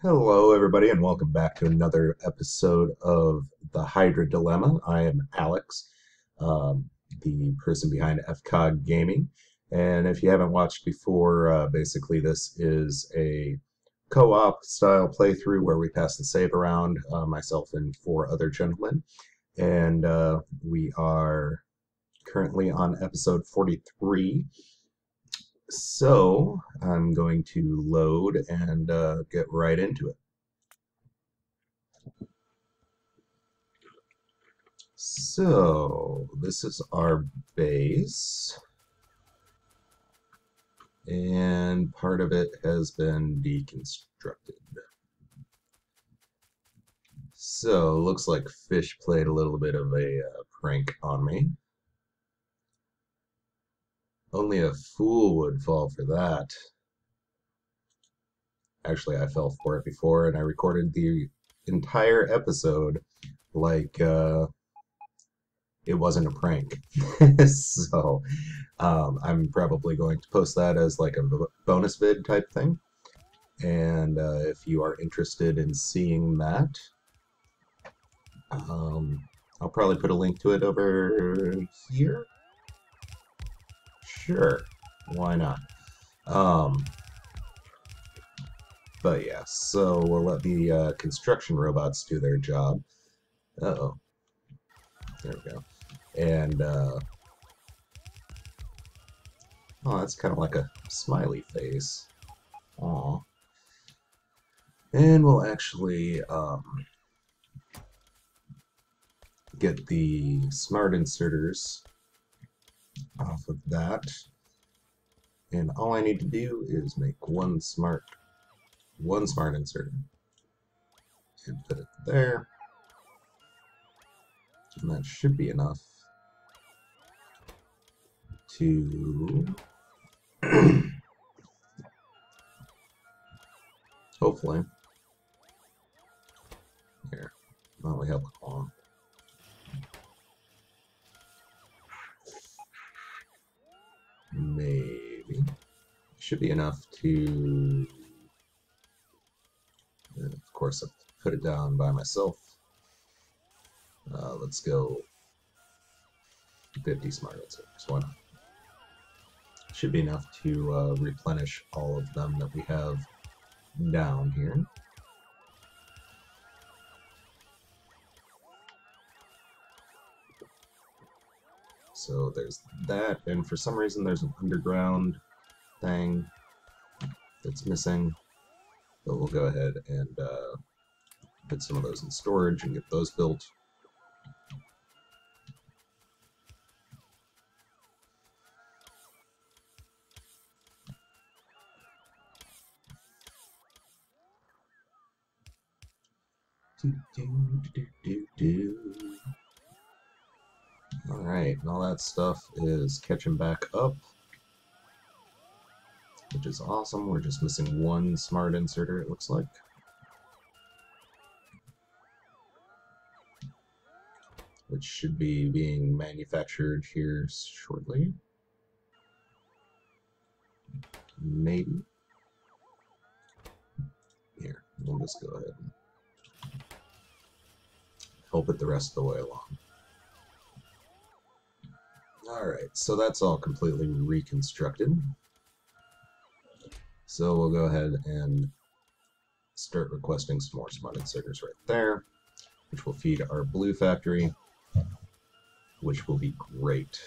Hello, everybody, and welcome back to another episode of the Hydra Dilemma. I am Alex, um, the person behind FKOD Gaming. And if you haven't watched before, uh, basically, this is a co op style playthrough where we pass the save around, uh, myself and four other gentlemen. And uh, we are currently on episode 43. So I'm going to load and uh, get right into it. So this is our base. And part of it has been deconstructed. So looks like Fish played a little bit of a uh, prank on me. Only a fool would fall for that. Actually, I fell for it before, and I recorded the entire episode like uh, it wasn't a prank. so um, I'm probably going to post that as like a bonus vid type thing. And uh, if you are interested in seeing that, um, I'll probably put a link to it over here. Sure, why not? Um, but yeah, so we'll let the uh, construction robots do their job. Uh oh There we go. And, uh, oh, that's kind of like a smiley face. Aw. And we'll actually, um, get the smart inserters off of that. And all I need to do is make one smart one smart insert and put it there. And that should be enough to hopefully here. Well, we have Maybe. Should be enough to... And of course, I've put it down by myself. Uh, let's go 50 smart inserters. Why not? Should be enough to uh, replenish all of them that we have down here. So there's that, and for some reason there's an underground thing that's missing. But we'll go ahead and uh, put some of those in storage and get those built. Do, do, do. Alright, and all that stuff is catching back up. Which is awesome. We're just missing one smart inserter, it looks like. Which should be being manufactured here shortly. Maybe. Here, we'll just go ahead and help it the rest of the way along. Alright, so that's all completely reconstructed. So we'll go ahead and start requesting some more smart inserters right there, which will feed our blue factory, which will be great.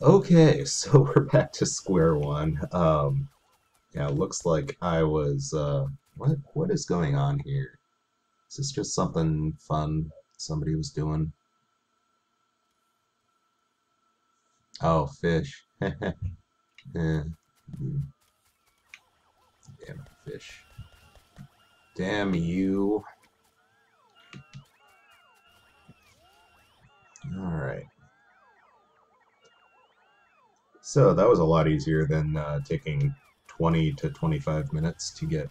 Okay, so we're back to square one. Um, yeah, looks like I was, uh, what, what is going on here? Is this just something fun somebody was doing? Oh, fish. yeah. Damn fish. Damn you. Alright. So that was a lot easier than uh, taking 20 to 25 minutes to get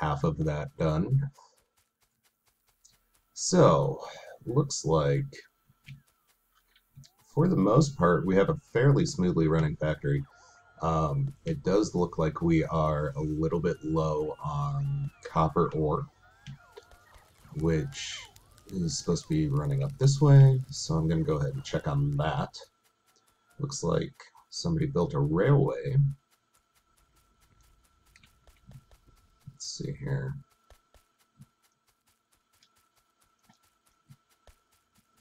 half of that done. So, looks like for the most part, we have a fairly smoothly running factory. Um, it does look like we are a little bit low on copper ore, which is supposed to be running up this way, so I'm going to go ahead and check on that. Looks like somebody built a railway. Let's see here.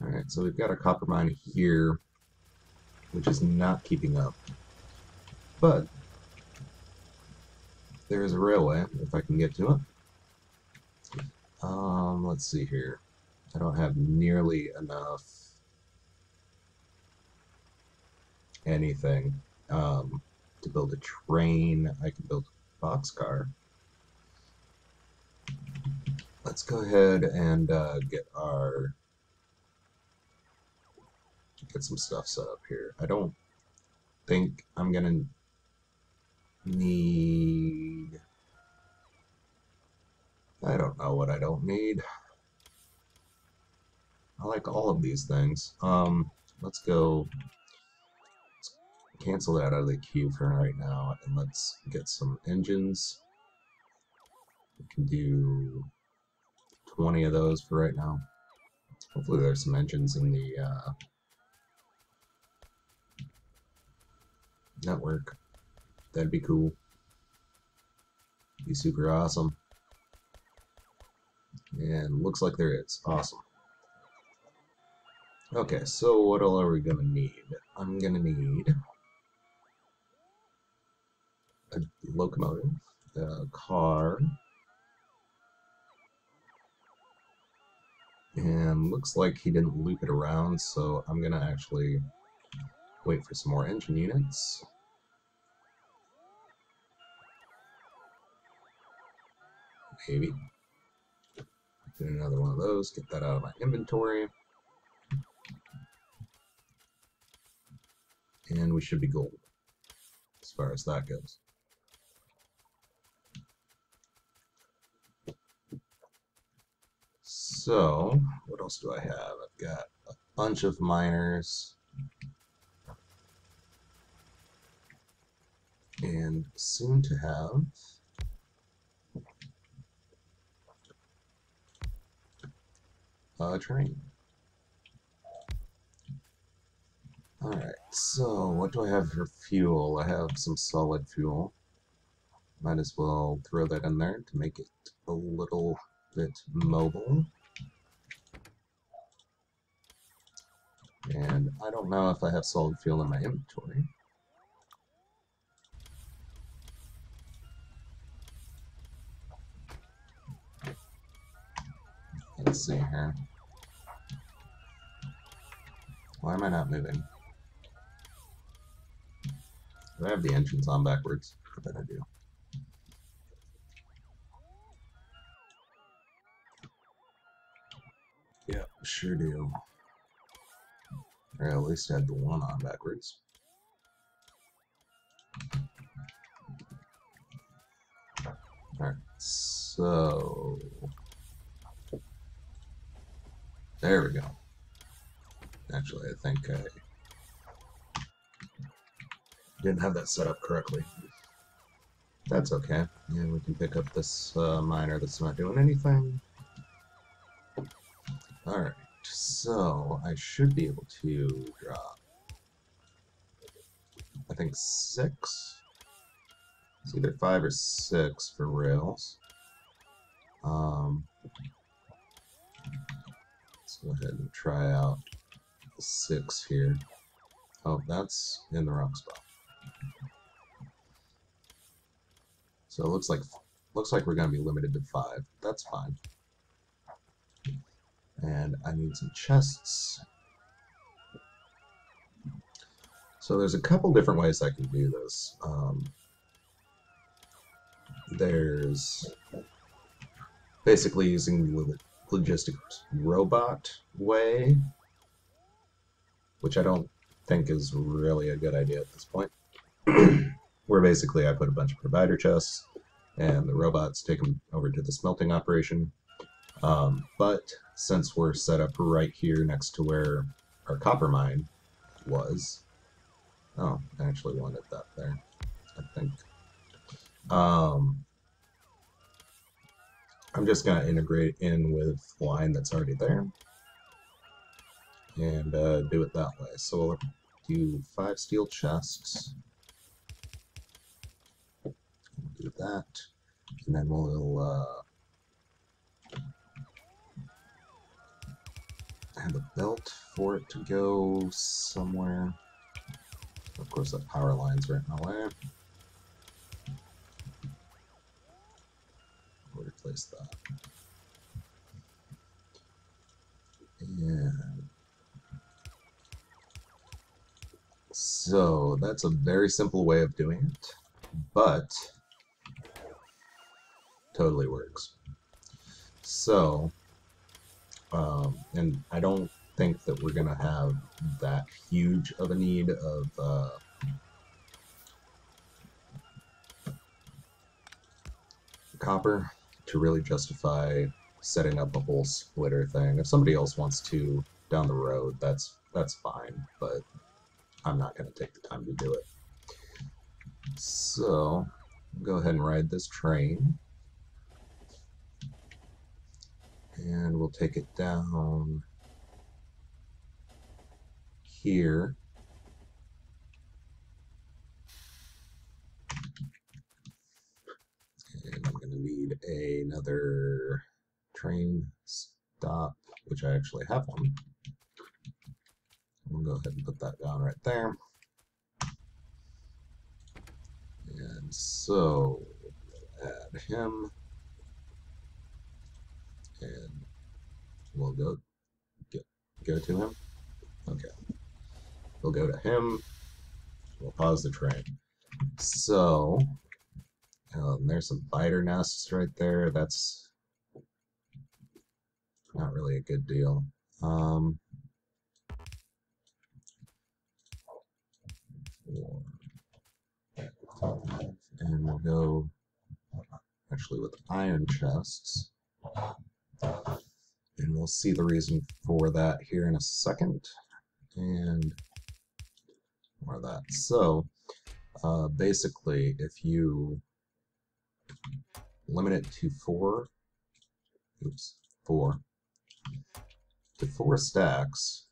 Alright, so we've got a copper mine here, which is not keeping up. But, there is a railway, if I can get to it. Um, let's see here. I don't have nearly enough anything um, to build a train. I can build a boxcar. Let's go ahead and uh, get our get some stuff set up here. I don't think I'm gonna need. I don't know what I don't need. I like all of these things. Um, let's go let's cancel that out of the queue for right now, and let's get some engines. We can do 20 of those for right now. Hopefully there's some engines in the uh, network. That'd be cool. Be super awesome. And looks like there is. Awesome. Okay, so what all are we gonna need? I'm gonna need a locomotive, a car, and looks like he didn't loop it around, so I'm gonna actually wait for some more engine units. Maybe. Get another one of those, get that out of my inventory. and we should be gold as far as that goes. So, what else do I have? I've got a bunch of miners. And soon to have a train. Alright, so what do I have for fuel? I have some solid fuel. Might as well throw that in there to make it a little bit mobile. And I don't know if I have solid fuel in my inventory. Let's see here. Why am I not moving? Do I have the engines on backwards? I bet I do. Yeah, sure do. Or at least I had the one on backwards. Alright, so... There we go. Actually, I think I didn't have that set up correctly. That's okay. Yeah, we can pick up this uh, miner that's not doing anything. Alright, so I should be able to drop, I think six? It's either five or six for rails. Um, let's go ahead and try out six here. Oh, that's in the wrong spot. So it looks like looks like we're going to be limited to five. That's fine. And I need some chests. So there's a couple different ways I can do this. Um, there's basically using the logistics robot way, which I don't think is really a good idea at this point. where basically I put a bunch of provider chests and the robots take them over to the smelting operation. Um, but since we're set up right here next to where our copper mine was, oh, I actually wanted that there, I think. Um, I'm just going to integrate in with line that's already there and uh, do it that way. So we'll do five steel chests. We'll do that, and then we'll uh, have a belt for it to go somewhere. Of course, that power line's right in the way. We'll replace that. And So that's a very simple way of doing it, but totally works. So, um, and I don't think that we're going to have that huge of a need of uh, copper to really justify setting up a whole splitter thing. If somebody else wants to down the road, that's that's fine, but I'm not going to take the time to do it. So, go ahead and ride this train. And we'll take it down here. And I'm going to need another train stop, which I actually have one. We'll go ahead and put that down right there. And so add him. And we'll go get go to him. Okay. We'll go to him. We'll pause the train. So um, there's some biter nests right there. That's not really a good deal. Um, and we'll go actually with iron chests. And we'll see the reason for that here in a second. And more of that. So uh, basically, if you limit it to four, oops, four, to four stacks,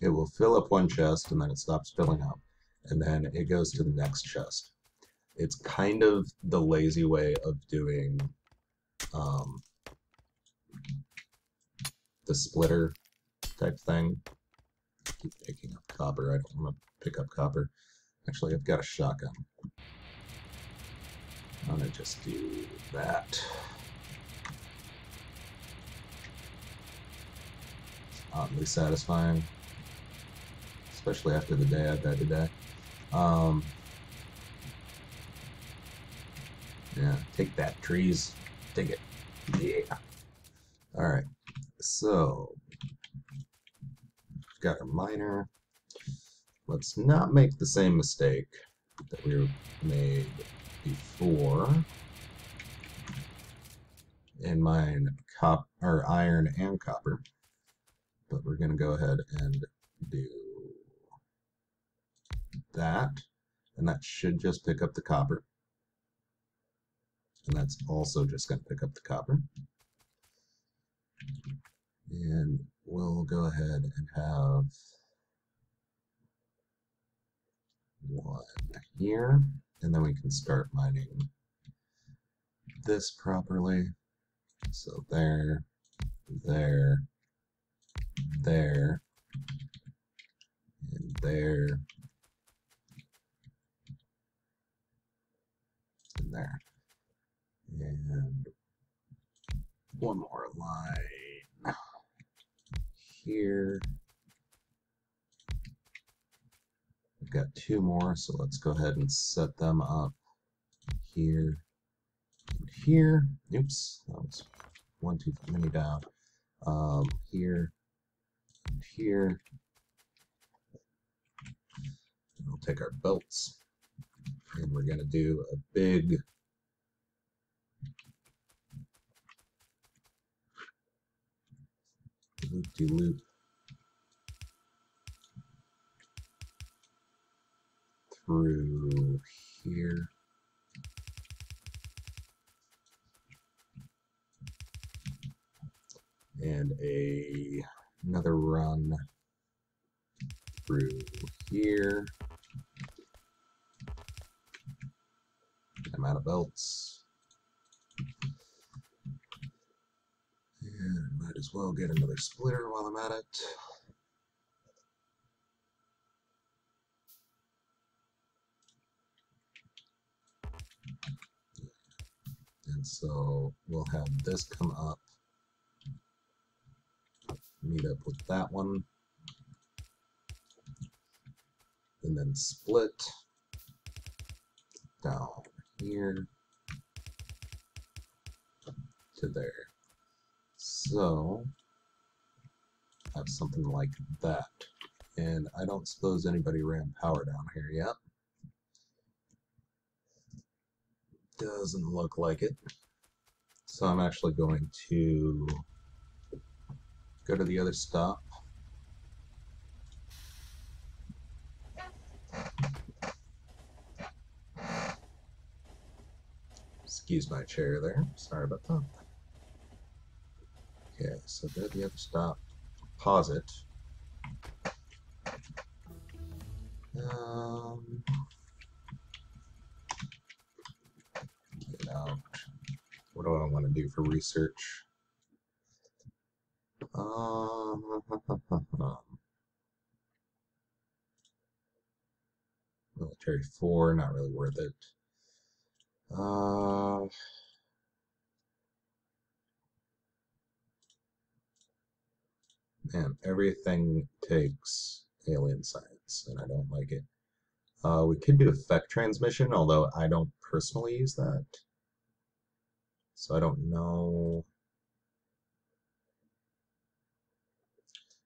it will fill up one chest and then it stops filling up and then it goes to the next chest. It's kind of the lazy way of doing um, the splitter type thing. Keep picking up copper. I don't want to pick up copper. Actually, I've got a shotgun. I'm going to just do that. oddly satisfying especially after the day I've had today. Um, yeah, take that, trees. Take it. Yeah. Alright, so, we've got our miner. Let's not make the same mistake that we made before and mine cop or iron and copper. But we're going to go ahead and do that, and that should just pick up the copper. And that's also just going to pick up the copper. And we'll go ahead and have one here, and then we can start mining this properly. So there, there, there, and there, there. And one more line here. We've got two more, so let's go ahead and set them up here and here. Oops, that was one too many down. Um, here and here. we'll take our belts and we're going to do a big loop-de-loop -loop through here. And a another run through here. I'm out of belts. And might as well get another splitter while I'm at it. And so we'll have this come up, meet up with that one, and then split down here to there. So, have something like that. And I don't suppose anybody ran power down here yet. Doesn't look like it. So I'm actually going to go to the other stop. Excuse my chair there. Sorry about that. Okay, so to the other stop. Pause it. Um, get out. What do I want to do for research? Um, military four, not really worth it. Uh, man, everything takes alien science, and I don't like it. Uh, we could do effect transmission, although I don't personally use that. So I don't know.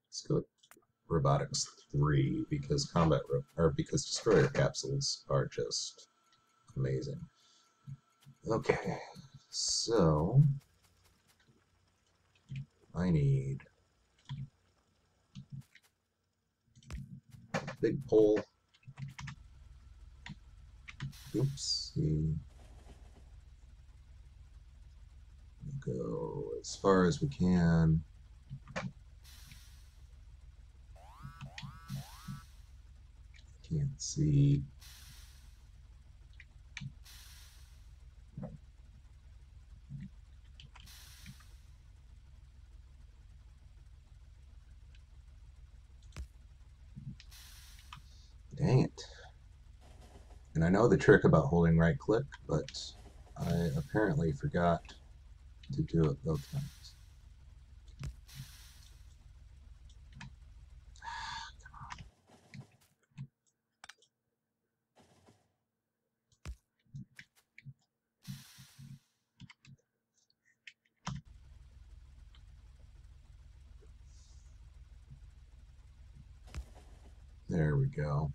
Let's go with robotics three because combat or because destroyer capsules are just amazing. Okay, so I need a big pole. Oopsie. Go as far as we can. Can't see. Dang it. And I know the trick about holding right click, but I apparently forgot to do it both times. There we go.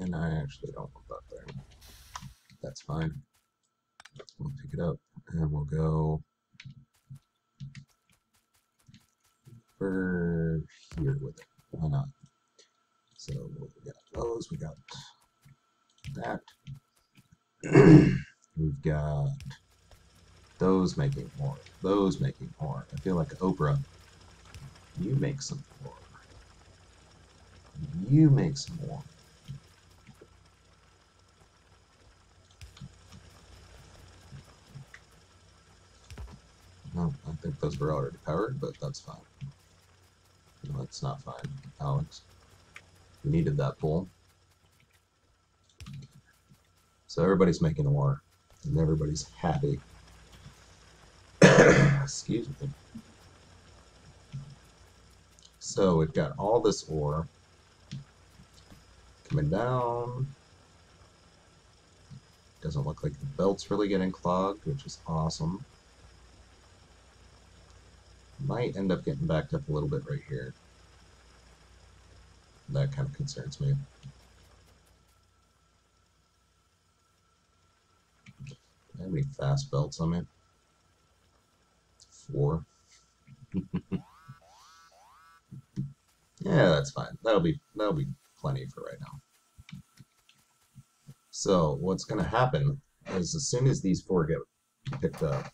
And I actually don't want that there. That's fine. We'll pick it up and we'll go for here with it. Why not? So we got those, we got that. We've got those making more, those making more. I feel like Oprah. You make some more. You make some more. I think those were already powered, but that's fine. No, it's not fine, Alex. We needed that pull. So everybody's making ore, and everybody's happy. Excuse me. So we've got all this ore coming down. Doesn't look like the belt's really getting clogged, which is awesome. Might end up getting backed up a little bit right here. that kind of concerns me. How many fast belts on me? Four. yeah, that's fine. That'll be that'll be plenty for right now. So what's going to happen is as soon as these four get picked up,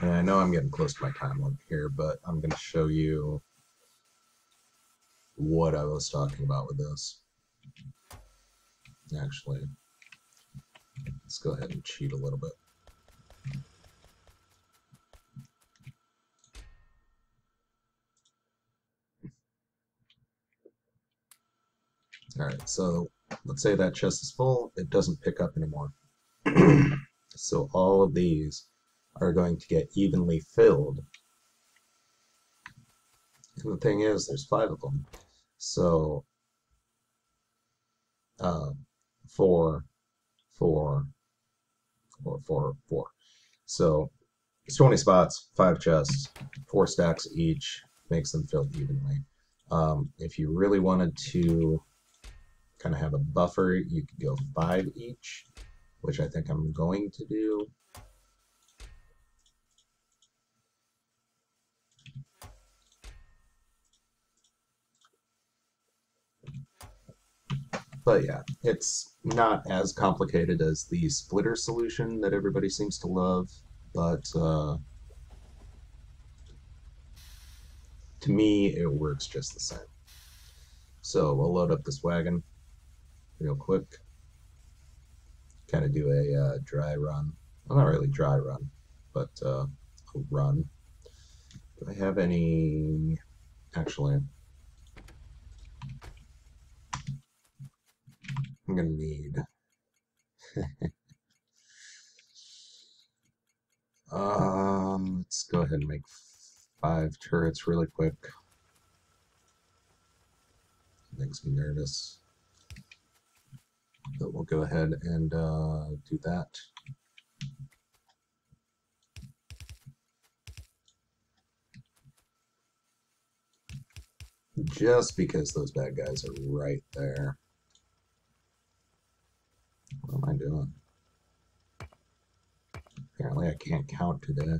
and I know I'm getting close to my time limit here, but I'm going to show you what I was talking about with this. Actually, let's go ahead and cheat a little bit. Alright, so let's say that chest is full, it doesn't pick up anymore. so all of these are going to get evenly filled. And the thing is, there's five of them. So, uh, four, four, four, four, four. So, it's 20 spots, five chests, four stacks each, makes them filled evenly. Um, if you really wanted to kind of have a buffer. You could go five each, which I think I'm going to do. But yeah, it's not as complicated as the splitter solution that everybody seems to love, but uh, to me, it works just the same. So we'll load up this wagon real quick. Kind of do a uh, dry run. Well, not really dry run, but uh, a run. Do I have any... Actually, I'm going to need... um, let's go ahead and make five turrets really quick. Makes me nervous but we'll go ahead and uh, do that. Just because those bad guys are right there. What am I doing? Apparently I can't count today.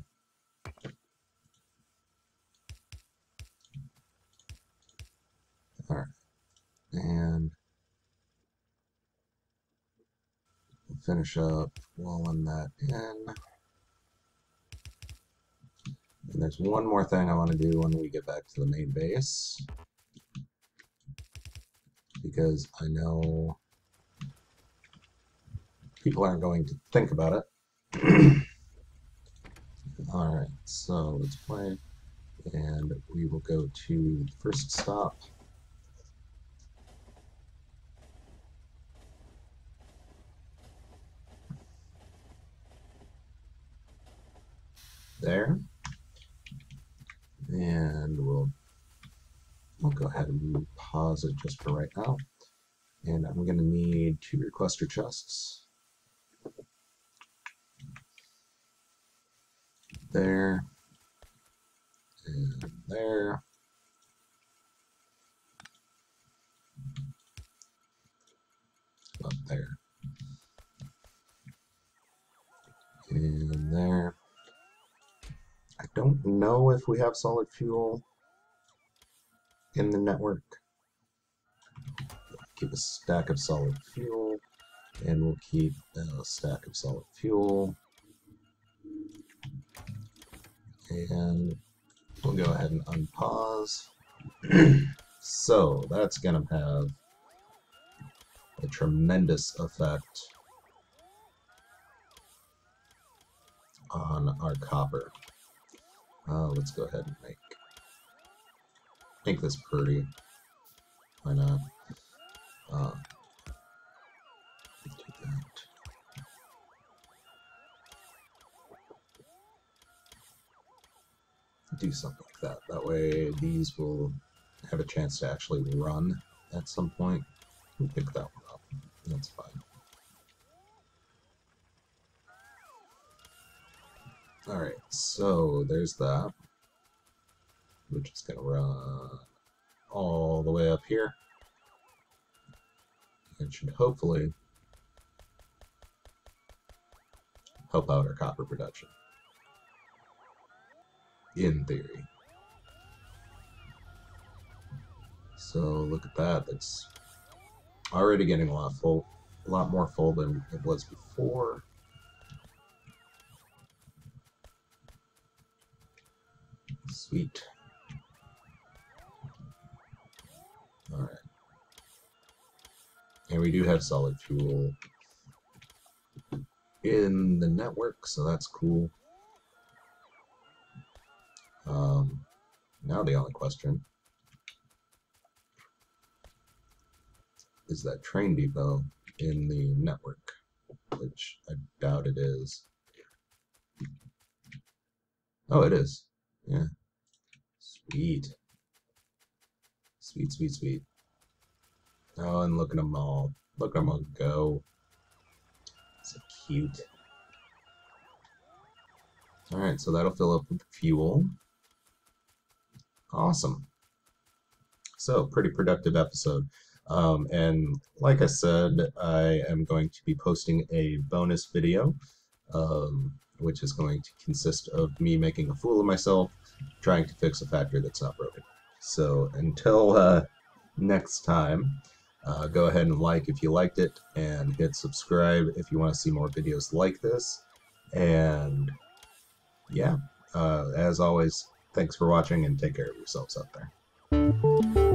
Alright. And finish up walling that in. And there's one more thing I want to do when we get back to the main base. Because I know people aren't going to think about it. Alright, so let's play. And we will go to the first stop. there. And we'll, we'll go ahead and pause it just for right now. And I'm going to need two requester chests. There. And there. Up there. And there. I don't know if we have solid fuel in the network. Keep a stack of solid fuel, and we'll keep a stack of solid fuel. And we'll go ahead and unpause. so that's going to have a tremendous effect on our copper. Uh, let's go ahead and make make this pretty. Why not? Uh, Do something like that. That way these will have a chance to actually run at some point. We'll pick that one up. That's fine. Alright, so there's that. We're just gonna run all the way up here. And should hopefully help out our copper production. In theory. So look at that. That's already getting a lot full, a lot more full than it was before. Sweet. All right. And we do have solid fuel in the network, so that's cool. Um, now the only question is that train depot in the network, which I doubt it is. Oh, it is. Yeah. Sweet. Sweet, sweet, sweet. Oh, and look at them all. Look at them all go. So cute. Alright, so that'll fill up with fuel. Awesome. So, pretty productive episode. Um, and like I said, I am going to be posting a bonus video, um, which is going to consist of me making a fool of myself, trying to fix a factory that's not broken. So until uh, next time, uh, go ahead and like if you liked it, and hit subscribe if you want to see more videos like this. And yeah, uh, as always, Thanks for watching and take care of yourselves out there.